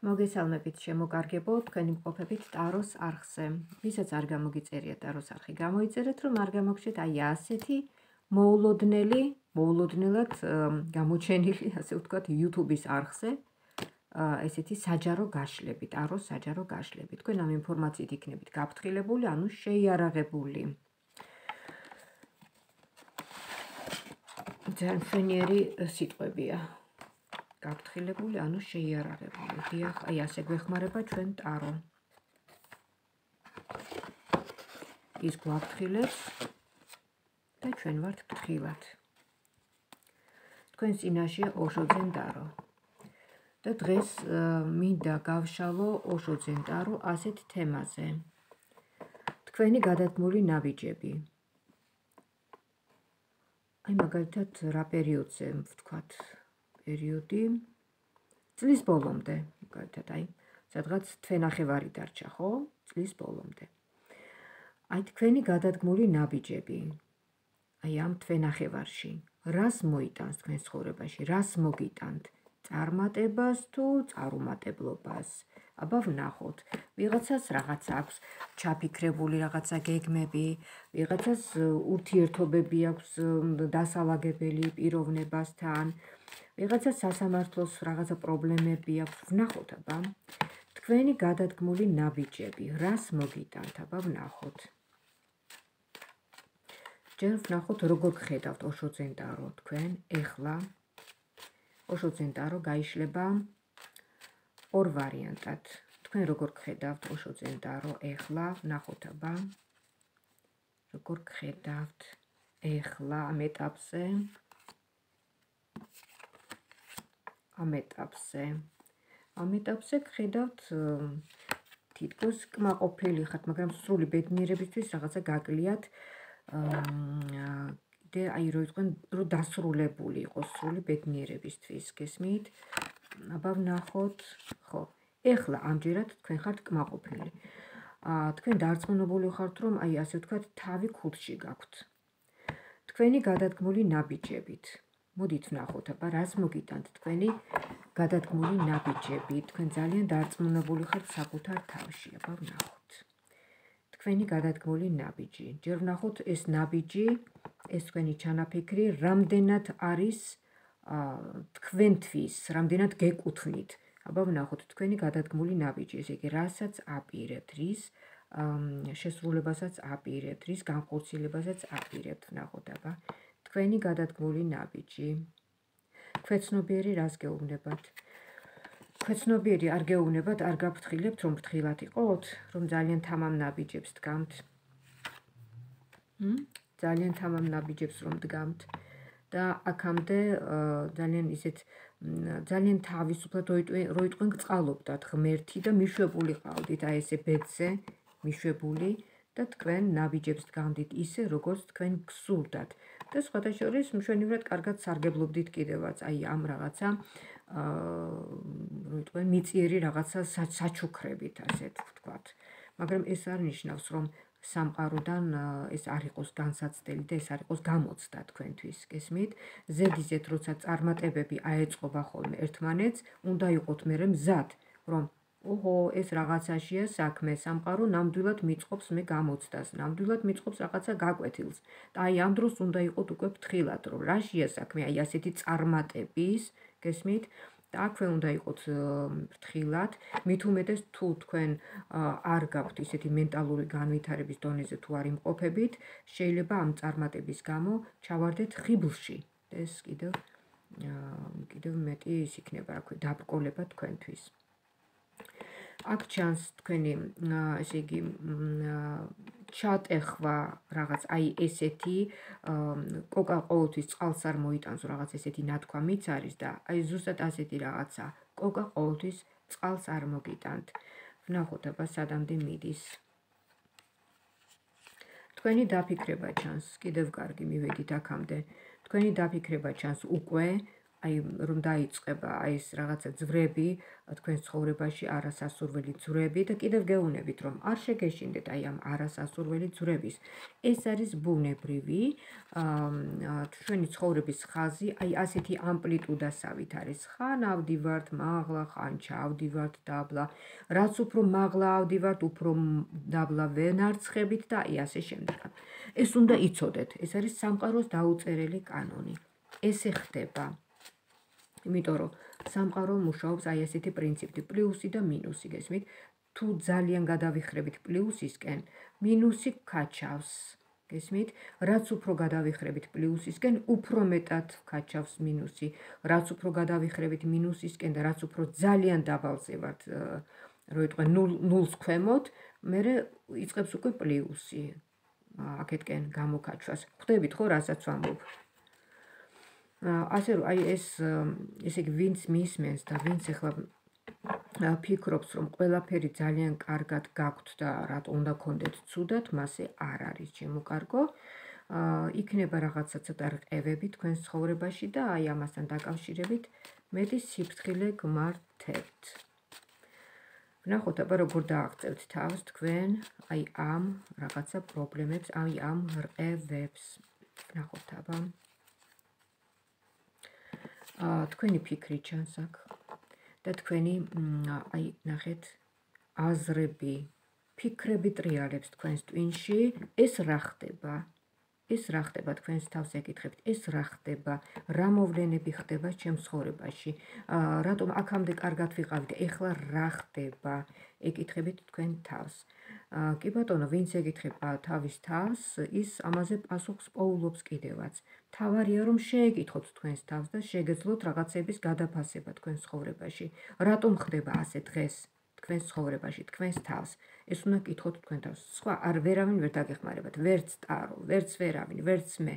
მოგესალმებით შემოგარგებო თქვენი მყოფებით ტაროს არხზე. ვისაც არ გამოგიწერია ტაროს არხი, გამოიწერეთ, რომ არ გამოგჩეთ აი ასეთი მოულოდნელი, მოულოდნელად გამოჩენილი, ასე ვთქვათ, YouTube-ის არხზე. ესეთი საჯარო გაშლები, ტაროს საჯარო გაშლები. თქვენ ამ ინფორმაციით იქნებით გაფრთხილებული, ანუ შეიარაღებული. ძალიან ფენიერი სიტყვებია. გაფრთხილებული, ანუ შეიარაღებული. დიახ, აი ასე გვეხმარება ჩვენ ტარო. ის გვაფრთხილებს და ჩვენ ვართ ფრთხილად. თქვენ წინაშე ოშოძენ ტარო. და დღეს მინდა გავშალო ოშოძენ ტარო ასეთ თემაზე. თქვენი გადადგმული ნაბიჯები. აი მაგალითად რა პერიოდზე ვთქვათ, პერიოდი წლის ბოლომდე, მაგალითად, აი, სადღაც თვენახევარი დარჩა, ხო? წლის ბოლომდე. აი თქვენი გადადგმული ნაბიჯები. აი ამ თვენახევარში, რას მოიტანს თქვენ ცხოვრებაში, რას მოგიტანთ? წარმატებას თუ წარუმატებლობას? აბა ვნახოთ. ვიღაცას რაღაც აქვს ჩაფიქრებული რაღაცა გეგმები, ვიღაცას ურთიერთობები აქვს დასალაგებელი პიროვნებასთან. ვიღაცა სასამართლოს რაღაცა პრობლემები აქვს, ვნახოთ აბა. თქვენი გადადგმული ნაბიჯები, რას მოგიტანთ აბა ვნახოთ. ჯერ ვნახოთ როგორ გხედავთ ოშოძენტარო თქვენ ეხლა. ოშოძენტარო გაიშლება ორ ვარიანტად. თქვენ როგორ გხედავთ ოშოძენტარო ეხლა, ვნახოთ აბა. როგორ გხედავთ ეხლა ამ ეტაპზე? ამ ეტაპზე. ამ ეტაპზე ხედავთ თითქოს კმაყოფილი ხართ, მაგრამ სრული ბედნიერებისთვის რაღაცა გაკლიათ. და აი რო იყვენ რო დასრულებული იყოს სრული ბედნიერებისთვის, გესმით? აბა ვნახოთ, ხო. ეხლა ამჯერად თქვენ ხართ კმაყოფილი. აა თქვენ დარწმუნებული ხართ, რომ აი ასე ვთქვათ, თავი ქუდში გაქვთ. თქვენი გადადგმული ნაბიჯებით. მოდით ვნახოთ, აბა რას მოგიტანთ თქვენი გადადგმული ნაბიჯები? თქვენ ძალიან დარწმუნებული ხართ საკუთარ თავში, აბა ვნახოთ. თქვენი გადადგმული ნაბიჯი. ჯერ ვნახოთ ეს ნაბიჯი, ეს თქვენი ჩანაფიქრი, რამდენად არის თქვენთვის, რამდენად გეკუთვნით. აბა ვნახოთ თქვენი გადადგმული ნაბიჯი, ესე იგი, რასაც აპირებთ, რის შესრულებასაც აპირებთ, რის განხორციელებასაც აპირებთ, ვნახოთ აბა. თქვენი გადადგმული ნაბიჯი. ქვეცნობიერი რას გეუბნებათ? ქვეცნობიერი არ გეუბნებათ, არ გაფრთხილებთ, რომ ფრთხილად იყოთ, რომ ძალიან თამამ ნაბიჯებს დგამთ. მ? ძალიან თამამ ნაბიჯებს რომ დგამთ და აქამდე ძალიან ისეთ ძალიან თავისუფლად როიტყვენ გწყალობდათ ღმერთი და მიშვებული ყავდით აი ესე ბედზე, მიშვებული და თქვენ ნაბიჯებს დგამდით ისე, როგორც თქვენ გსურდათ. და სხვათა შორის მშვენივრად კარგად სარგებლობდით კიდევაც. აი ამ რაღაცა აა როიტყვენ მიწიერი რაღაცა საჩუქრებით ასეთ ვთქვათ. მაგრამ ეს არ ნიშნავს რომ სამყაროდან ეს არ იყოს განსაცდელი და ეს არ იყოს გამოცდა თქვენთვის გესმით? ზედიზეთ როცა წარმატებები აეწყობა ხოლმე ერთმანეთს უნდა იყოთ მე მზად რომ ოჰო, ეს რაღაცაშია საქმე, სამყარო ნამდვილად მიწყობს მე გამოცდას, ნამდვილად მიწყობს რაღაცა გაკვეთილს. და აი ამ დროს უნდა იყოთ უკვე ფრთხილად, რომ რაშია საქმე, აი ასეთი წარმატების, გესმით? და აქვე უნდა იყოთ ფრთხილად, მით უმეტეს თუ თქვენ არ გაქვთ ისეთი მენტალური განვითარების დონეზე თუ არ იმყოფებით, შეიძლება ამ წარმატების გამო ჩავარდეთ ხიბლში. ეს კიდევ კიდევ მეტი ის იქნება, რა ქვია, დაბრკოლება თქვენთვის. აქ ჩანს თქვენი ესე იგი ჩატეხვა რაღაც აი ესეთი კოკა ყოველთვის წყალს არ მოიტანს რაღაც ესეთი ნათქვამიც არის და აი ზუსტად ასეთი რაღაცა. კოკა ყოველთვის წყალს არ მოგიტანთ. ვნახოთ აბა სადამდე მიდის. თქვენი დაფიქრება ჩანს. კიდევ კარგი მივედით აქამდე. თქვენი დაფიქრება ჩანს უკვე აი რომ დაიწყება აი ეს რაღაცა ძვრები თქვენ ცხოვრებაში არასასურველი ძვრები და კიდევ გეუბნებით რომ არ შეგეშინდეთ აი ამ არასასურველი ძვრების. ეს არის ბუნებრივი ჩვენი ცხოვრების ხაზი. აი ასეთი ამპლიტუდასავით არის ხან ავდივართ მაღლა ხან ჩავდივართ დაბლა. რაც უფრო მაღლა ავდივართ უფრო დაბლა ვენარცხებით და აი ასე შემდეგ. ეს უნდა იცოდეთ. ეს არის სამყაროს დაუწერელი კანონი. ესე ხდება იმიტომ რომ სამყარო მუშაობს აი ესეთი პრინციპით პლუსი და მინუსი გესმით? თუ ძალიან გადავიხრებით პლუსისკენ მინუსი კაჩავს გესმით? რაც უფრო გადავიხრებით პლუსისკენ უფრო მეტად კაჩავს მინუსი. რაც უფრო გადავიხრებით მინუსისკენ და რაც უფრო ძალიან დაბალზე ვართ რო იტყვე 0-ს ქვემოთ მე იწყებს უკვე პლუსი აქეთკენ გამოკაჩვას ხვდებით ხო რასაც ვამბობ ასე რომ აი ეს ესე იგი ვინც მისმენს და ვინც ახლა ფიქრობს რომ ყველაფერი ძალიან კარგად გაქვთ და რატო უნდა გქონდეთ ცუდად, მასე არ არის შემოკარგო. აა იქნება რაღაცა ცოტა რყევები თქვენ ცხოვრებაში და აი ამასთან დაკავშირებით მეტი სიფრთხილე გმართებთ. ნახოთ აბა როგორ დააღწევთ თავს თქვენ აი ამ რაღაცა პრობლემებს, აი ამ რყევებს. ნახოთ აბა თქვენი ფიქრი ჩანს აქ. და თქვენი აი ნახეთ აზრები ფიქრები ტრიალებს თქვენს ტვინში. ეს რა ხდება ეს რა ხდება თქვენს თავს ეკითხებთ ეს რა ხდება? რა მოვლენები ხდება ჩემს ცხოვრებაში? რატომ აქამდე კარგად ვიყავით? ეხლა რა ხდება? ეკითხებით თქვენ თავს. კი ბატონო, ვინც ეკითხება თავის თავს, ის ამაზე პასუხს პოულობს კიდევაც. თავარია რომ შეეკითხოთ თქვენს თავს და შეგეძლოთ რაღაცების გადაფასება თქვენს ცხოვრებაში. რატომ ხდება ასე დღეს თქვენს ცხოვრებაში, თქვენს თავს? ეს უნდა გკითხოთ თქვენ თავს. სხვა არ ვერავინ ვერ დაგეხმარებათ, ვერც ტარო, ვერც ვერავინ, ვერც მე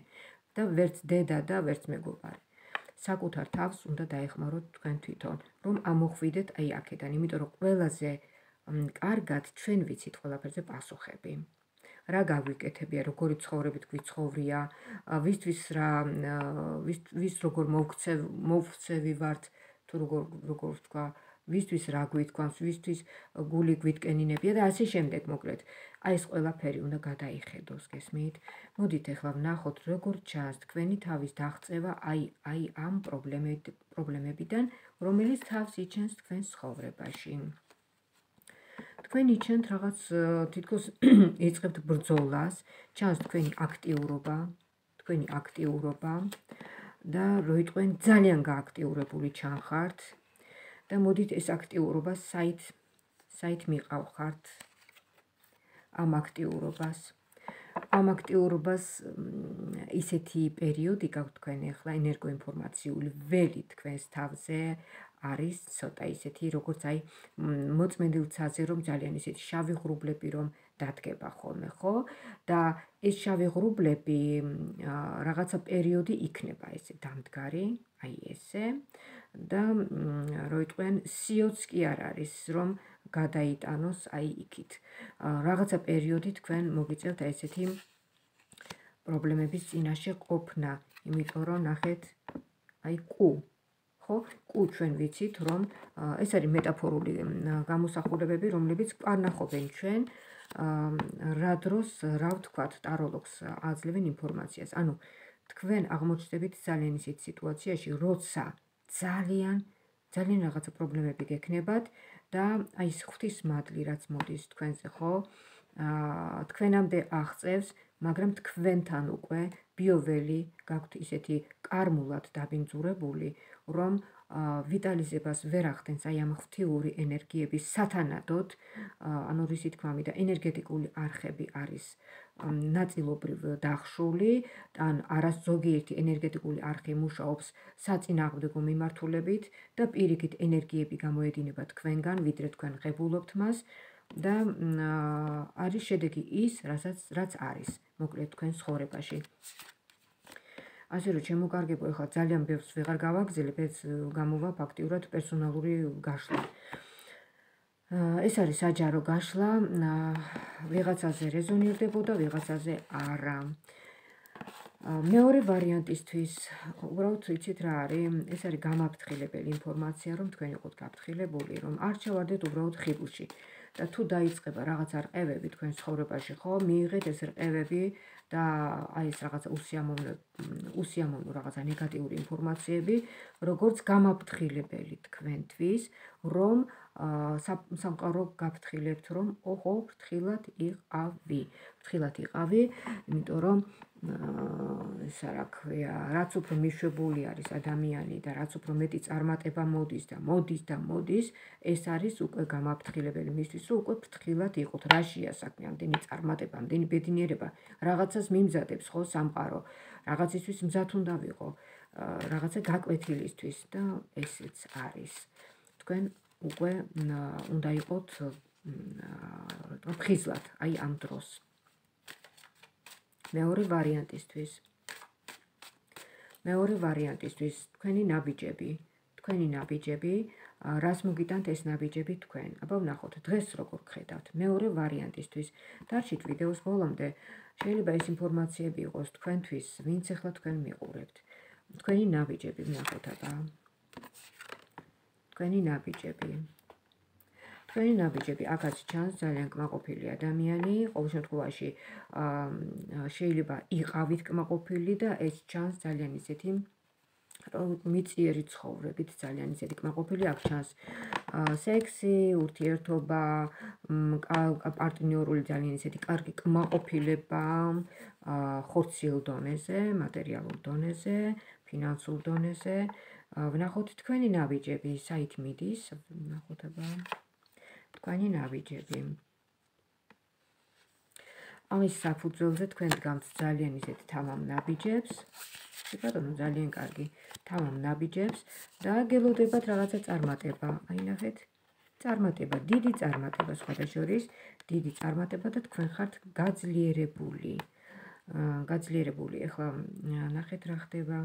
და ვერც დედა და ვერც მეგობარი. საკუთარ თავს უნდა დაეხმაროთ თქვენ თვითონ, რომ ამოხვიდეთ აი აქედან, იმიტომ რომ ყველაზე კარგად ჩვენ ვიცით ყველაფერზე პასუხები. რა გაგვიკეთებია, როგორი ცხოვრებით გვიცხოვრია, ვისთვის რა ვის ვის როგორ მოვქცევ მოვქცევი ვართ თუ როგორ როგორ ვთქვა, ვისთვის რა გვითქვამს, ვისთვის გული გვითკენინებია და ასე შემდეგ მოკლედ. აი ეს ყველაფერი უნდა გადაიხედოს, გესმით? მოდით ახლა ვნახოთ როგორ ჩანს თქვენი თავის დაღწევა აი აი ამ პრობლემებიდან, რომელიც თავს იჩენს თქვენს ცხოვრებაში. თქვენ იჩენთ რაღაც თითქოს იწყებთ ბრძოლას, ჩანს თქვენი აქტიურობა, თქვენი აქტიურობა და როიტყვენ ძალიან გააქტიურებული ჩანხართ და მოდით ეს აქტიურობა საით საით მიყავხართ ამ აქტიურობას. ამ აქტიურობას ისეთი პერიოდი გაქვთ თქვენ ახლა ენერგოინფორმაციული ველი თქვენს თავზე არის ცოტა ისეთი როგორც აი მოწმენდილ ცაზე რომ ძალიან ისეთი შავი ღრუბლები რომ დადგება ხოლმე ხო? და ეს შავი ღრუბლები რაღაცა პერიოდი იქნება ესე დამდგარი აი ესე. და როიტყვენ სიოც კი არ არის რომ გადაიტანოს აი იქით. რაღაცა პერიოდი თქვენ მოგიწევთ ესეთი პრობლემების წინაშე ყოფნა იმიტომ რომ ნახეთ აი კუ ხო? კუ ჩვენ ვიცით, რომ ეს არის მეტაფორული გამოსახულებები, რომლებიც პარნახობენ ჩვენ რა დროს, რა ვთქვათ, ტაროლოგს აძლევენ ინფორმაციას. ანუ თქვენ აღმოჩნდებით ძალიან ისეთ სიტუაციაში, როცა ძალიან ძალიან რაღაცა პრობლემები გექნებათ და აი ეს ღვთის მადლი რაც მოდის თქვენზე, ხო? აა თქვენამდე აღწევს, მაგრამ თქვენთან უკვე ბიოველი გაქვთ ისეთი კარმულად დაბინძურებული, რომ ვიტალიზებას ვერ ახდენს აი ამ ღვთიური ენერგიების სათანადოდ, ანუ რისი თქმამი და ენერგეტიკული არხები არის ნაწილობრივ დახშული, ან არას ზოგიერთი ენერგეტიკული არხი მუშაობს საწინააღმდეგო მიმართულებით და პირიქით ენერგიები გამოედინება თქვენგან, ვიდრე თქვენ ღებულობთ მას და არის შედეგი ის, რასაც რაც არის, მოკლედ თქვენ ცხოვრებაში. ასე რომ შემოკარგებო ეხლა ძალიან ბევრს ვეღარ გავაგზელებ ეს გამოვა ფაქტიურად პერსონალური გაშლა ეს არის საჯარო გაშლა ვიღაცაზე რეზონირდებოდა ვიღაცაზე არა მეორე ვარიანტისთვის, უბრალოდ იცით რა არის, ეს არის გამაფრთხილებელი ინფორმაცია, რომ თქვენ იყოთ გაფრთხილებული, რომ არ ჩავარდეთ უბრალოდ ხიბლში. და თუ დაიწყება რაღაც არყევები თქვენ ცხოვრებაში, ხო, მიიღეთ ეს რყევები და აი ეს რაღაცა უსიამოვნო უსიამოვნო რაღაცა ნეგატიური ინფორმაციები, როგორც გამაფრთხილებელი თქვენთვის, რომ სამყარო გაფრთხილებთ, რომ ოღო ფრთხილად იყავი. ფრთხილად იყავი, იმიტომ რომ ისა რა ქვია, რაც უფრო მიშვებული არის ადამიანი და რაც უფრო მეტი წარმატება მოდის და მოდის და მოდის, ეს არის უკვე გამაფრთხილებელი მისთვის, რომ უკვე ფრთხილად იყოთ. რაშია საქმე, ამდენი წარმატება, ამდენი ბედნიერება, რაღაცას მიმზადებს ხო სამყარო, რაღაცისთვის მზად უნდა ვიყო, რაღაცა გაკვეთილისთვის და ესეც არის. თქვენ უკვე უნდა იყოთ ფრთხილად, აი ამ დროს. მეორე ვარიანტისთვის. მეორე ვარიანტისთვის თქვენი ნაბიჯები, თქვენი ნაბიჯები, რას მოგიტანთ ეს ნაბიჯები თქვენ? აბა ვნახოთ დღეს როგორ ხედავთ. მეორე ვარიანტისთვის დარჩით ვიდეოს ბოლომდე. შეიძლება ეს ინფორმაციები იყოს თქვენთვის, ვინც ახლა თქვენ მიყურებთ. თქვენი ნაბიჯები ვნახოთ აბა. თქვენი ნაბიჯები. თქვენი ნაბიჯები აქაც ჩანს ძალიან კმაყოფილი ადამიანი, ყოველ შემთხვევაში შეიძლება იყავით კმაყოფილი და ეს ჩანს ძალიან ისეთი მიწიერი ცხოვრებით ძალიან ისეთი კმაყოფილი აქ ჩანს სექსი, ურთიერთობა, პარტნიორული ძალიან ისეთი კარგი კმაყოფილება ხორციელ დონეზე, მატერიალურ დონეზე, ფინანსურ დონეზე. ვნახოთ თქვენი ნაბიჯები, საით მიდის, ვნახოთ აბა თქვენი ნაბიჯები. ამის საფუძველზე თქვენ დგამთ ძალიან ისეთ თამამ ნაბიჯებს. ბატონო, ძალიან კარგი თამამ ნაბიჯებს და გელოდებათ რაღაცა წარმატება. აი ნახეთ. წარმატება, დიდი წარმატება სხვადასხვის, დიდი წარმატება და თქვენ ხართ გაძლიერებული. აა გაძლიერებული. ეხლა ნახეთ რა ხდება.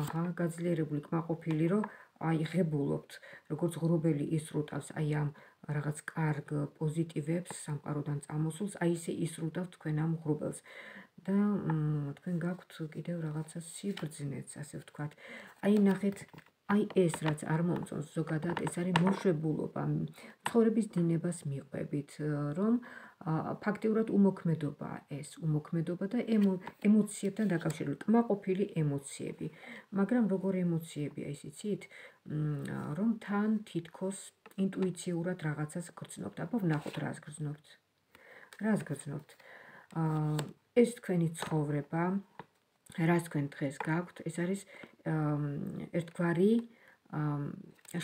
აჰა, გაძლიერებული კმაყოფილი, რომ აიღებულობთ, როგორც ღრუბელი ისრუტავს აი ამ რაღაც კარგ პოზიტივებს სამყაროდან წამოსულს, აი ესე ისრუტავთ თქვენ ამ ღრუბელს. და თქვენ გაქვთ კიდევ რაღაცა სიბრძნეც, ასე ვთქვათ. აი ნახეთ, აი ეს რაც არ მომწონს ზოგადად, ეს არის მოშვებულობა, ცხოვრების დინებას მიყვებით, რომ ფაქტიურად უმოქმედობა ეს, უმოქმედობა და ემოციებთან დაკავშირებული, კმაყოფილი ემოციები. მაგრამ როგორ ემოციებია, ის იცით? რომ თან თითქოს ინტუიციურად რაღაცას გრძნობთ. აბა ვნახოთ რას გრძნობთ. რას გრძნობთ? აა ეს თქვენი ცხოვრება, რას თქვენ დღეს გაქვთ, ეს არის ერთგვარი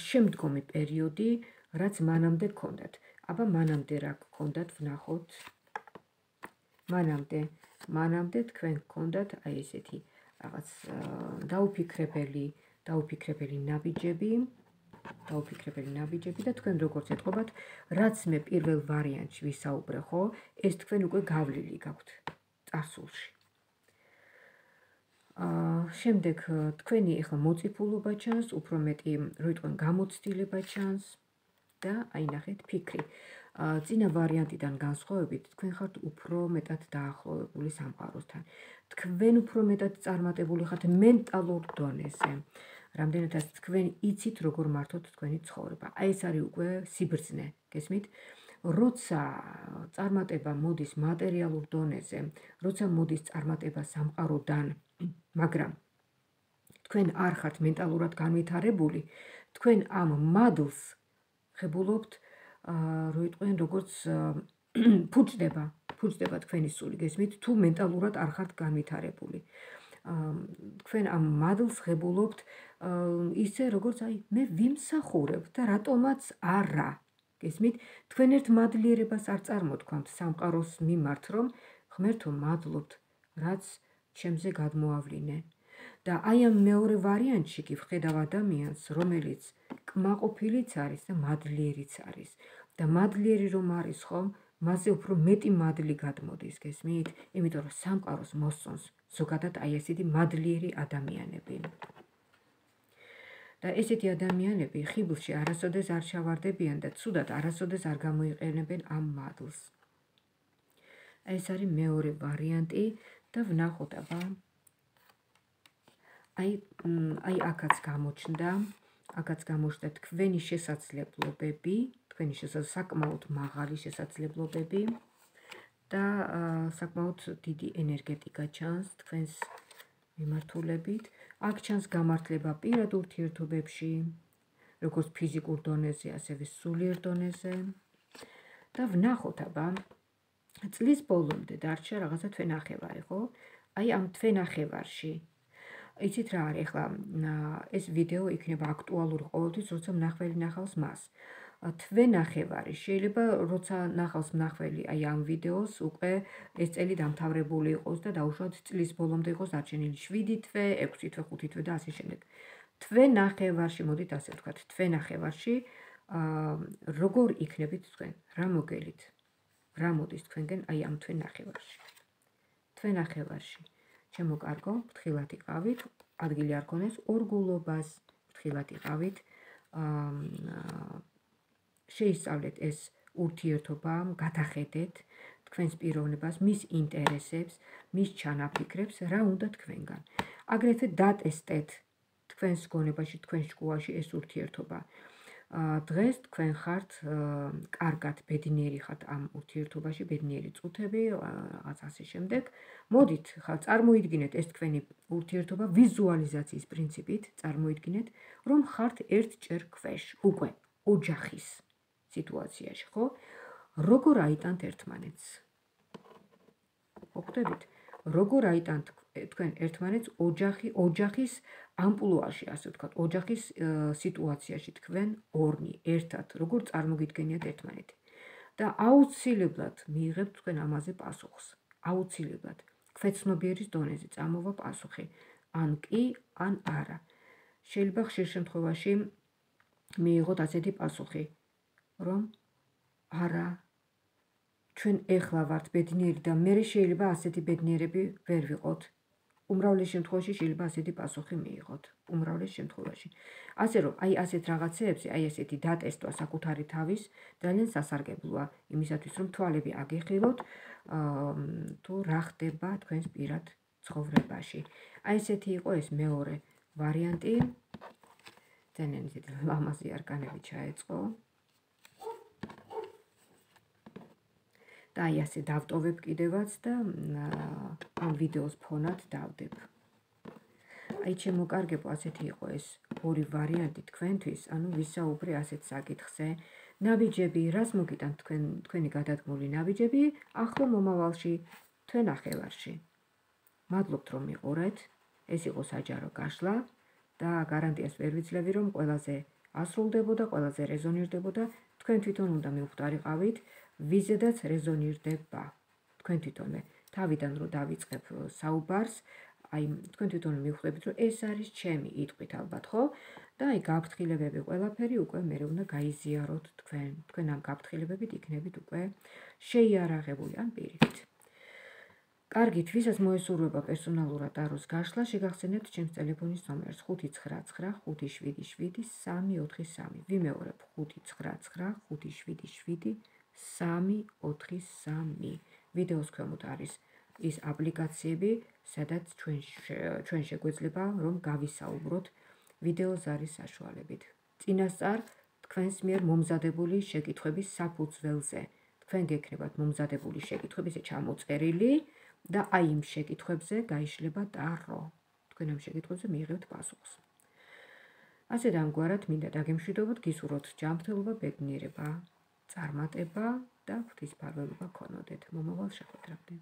შემდგომი პერიოდი, რაც მანამდე გქონდათ. აბა მანამდე რა გქონდათ, ვნახოთ. მანამდე, მანამდე თქვენ გქონდათ აი ესეთი რაღაც დაუფიქრებელი დაუფიქრებელი ნაბიჯები დაუფიქრებელი ნაბიჯები და თქვენ როგორც ეთყობათ, რაც მე პირველ ვარიანტში ვისაუბრე, ხო? ეს თქვენ უკვე გავლილი გაქვთ წარსულში. აა შემდეგ თქვენი ახლა მოწიფულობა ჩანს, უფრო მეტი რო იტყვენ გამოცდილება ჩანს და აი ნახეთ ფიქრი. აა ძინა ვარიანტიდან განსხვავებით, თქვენ ხართ უფრო მეტად დაახლოვებული სამყაროსთან. თქვენ უფრო მეტად წარმატებული ხართ მენტალურ დონეზე. რამდენადაც თქვენ იცით როგორ მართოთ თქვენი ცხოვრება. აი ეს არის უკვე სიბრძნე, გესმით? როცა წარმატება მოდის მატერიალურ დონეზე, როცა მოდის წარმატება სამყაროდან, მაგრამ თქვენ არ ხართ მენტალურად განვითარებული, თქვენ ამ მადლს ხებულობთ, აა, რო იტყვიან როგორც ფუჭდება, ფუჭდება თქვენი სული, გესმით? თუ მენტალურად არ ხართ განვითარებული. თქვენ ამ მადლს ხებულობთ, ისე როგორც აი მე ვიმსახურებ და რატომაც არა გესმით თქვენ ერთ მადლიერებას არ წარმოთქვამთ სამყაროს მიმართ რომ ღმერთო მადლობთ რაც ჩემზე გადმოავლინე და აი ამ მეორე ვარიანტში კი ვხედავ ადამიანს რომელიც კმაყოფილიც არის და მადლიერიც არის. და მადლიერი რომ არის ხომ? მასე უფრო მეტი მადლი გადმოდის გესმით? იმიტომ რომ სამყაროს მოსწონს ზოგადად აი ესეთი მადლიერი ადამიანები. და ესეთი ადამიანები ხიბლში არასოდეს არ ჩავარდებიან და ცუდად არასოდეს არ გამოიყენებენ ამ მადლს. ეს არის მეორე ვარიანტი და ვნახოთ აბა აი აი აქაც გამოჩნდა აქაც გამოჩნდა თქვენი შესაძლებლობები თქვენი შესაძლებლობები საკმაოდ მაღალი შესაძლებლობები და საკმაოდ დიდი ენერგეტიკა ჩანს თქვენს მიმართულებით. აქ ჩანს გამართლება პირად ურთიერთობებში როგორც ფიზიკურ დონეზე ასევე სულიერ დონეზე. და ვნახოთ აბა წლის ბოლომდე დარჩა რაღაცა თვენახევარი ხო? აი ამ თვენახევარში იცით რა არის ახლა ეს ვიდეო იქნება აქტუალური ყოველთვის, როცა მნახველი ნახავს მას. თვენახევარი შეიძლება როცა ნახავს მნახველი აი ამ ვიდეოს უკვე ეს წელი დამთავრებული იყოს და დაუშვათ წლის ბოლომდე იყოს დარჩენილი 7 თვე, 6 თვე, 5 თვე და ასე შემდეგ. თვენახევარში მოდით ასე ვთქვათ, თვენახევარში აა როგორ იქნებით თქვენ? რა მოგელით? რა მოდის თქვენგენ აი ამ თვენახევარში? თვენახევარში ჩემო კარგო, ფრთხილად იყავით, ადგილი არ ქონეს ორგულობას, ფრთხილად იყავით. აა შეისწავლეთ ეს ურთიერთობა, გადახედეთ თქვენს პიროვნებას, მის ინტერესებს, მის ჩანაფიქრებს, რა უნდა თქვენგან. აგრეთვე დატესტეთ თქვენს გონებაში, თქვენს ჭკუაში ეს ურთიერთობა. დღეს თქვენ ხართ კარგად ბედნიერი ხართ ამ ურთიერთობაში, ბედნიერი წუთები, რაღაც ასე შემდეგ. მოდით, ხა წარმოიდგინეთ ეს თქვენი ურთიერთობა ვიზუალიზაციის პრინციპით, წარმოიდგინეთ, რომ ხართ ერთჯერ ქვეშ, უკვე ოჯახის სიტუაციაში, ხო? როგორ აიტანთ ერთმანეთს? ხვდებით? როგორ აიტანთ თქვენ ერთმანეთს ოჯახი, ოჯახის ამპლუაში, ასე ვთქვათ, ოჯახის სიტუაციაში თქვენ ორნი ერთად როგორ წარმოგიდგენიათ ერთმანეთი და აუცილებლად მიიღებთ თქვენ ამაზე პასუხს. აუცილებლად ქვეცნობიერის დონეზე წამოვა პასუხი, ან კი, ან არა. შეიძლება ხშირ შემთხვევაში მიიღოთ ასეთი პასუხი, რომ არა ჩვენ ეხლა ვართ ბედნიერი და მე შეიძლება ასეთი ბედნიერები ვერ ვიყოთ. უმრავლეს შემთხვევაში შეიძლება ასეთი პასუხი მიიღოთ. უმრავლეს შემთხვევაში. ასე რომ, აი ასეთ რაღაცეებზე, აი ესეთი დატესტვა საკუთარი თავის ძალიან სასარგებლოა იმისათვის, რომ თვალები აგეხილოთ, აა თუ რა ხდება თქვენს პირად ცხოვრებაში. აი ესეთი იყო ეს მეორე ვარიანტი. ძალიან ისეთი ლამაზი არკანები ჩაეწყო. და აი ასე დავტოვებ კიდევაც და ამ ვიდეოს ფონად დავდებ. აი ჩემო კარგებო, ასეთი იყო ეს ორი ვარიანტი თქვენთვის, ანუ ვისაუბრე ასეთ საკითხზე. ნაბიჯები, რას მოგიტანთ თქვენ თქვენი გადადგმული ნაბიჯები ახლო მომავალში თქვენ ახევარში. მადლობთ რომ მიყურეთ. ეს იყო საჯარო გაშლა და გარანტიას ვერ ვიძლევი რომ ყველაზე ასრულდებოდა, ყველაზე რეზონირდებოდა, თქვენ თვითონ უნდა მიხვდარიყავით. ვიზედაც რეზონირდება. თქვენ თვითონე თავიდან რო დავიწყებ საუბარს აი თქვენ თვითონ მივხვდებით რომ ეს არის ჩემი იტყვით ალბათ ხო? და აი გაფრთხილებები ყველაფერი უკვე მე უნდა გაიზიაროთ თქვენ. თქვენ ამ გაფრთხილებებით იქნებით უკვე შეიარაღებული ან პირიქით კარგით ვისაც მოესურვება პერსონალურად აროს გაშლა შეგახსენებთ ჩემს ტელეფონის ნომერს 5997343 ვიმეორებ 5995377 3-4-3 ვიდეოს ქვემოთ არის ის აპლიკაციები, სადაც ჩვენ ჩვენ შეგვეძლება რომ გავისაუბროთ ვიდეოს არის საშუალებით. წინასწარ თქვენს მიერ მომზადებული შეკითხვების საფუძველზე. თქვენ გეკნებათ მომზადებული შეკითხვები ესე ჩამოწერილი და აი იმ შეკითხვებზე გაიშლება ტარო. თქვენ ამ შეკითხვებზე მიიღებთ პასუხს. ასე და ამგვარად მინდა დაგემშვიდობოთ, გისურვოთ ჯანმრთელობა, ბედნიერება. წარმატება და ღვთისმფარველობა ქონოდეთ მომავალ შეხვედრამდე.